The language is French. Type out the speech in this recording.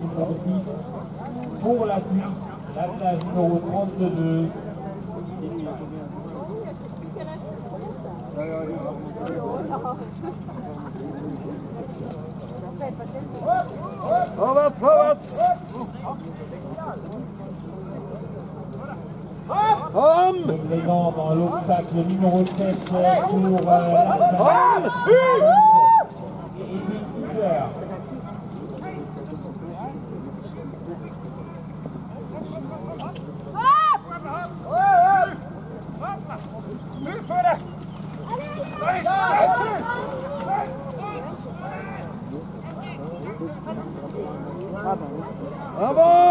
numéro 6. Pour la suite, la place numéro 32. Forward, forward! Homme! Le dans l'obstacle numéro 7 pour euh, la Homme! Bravo!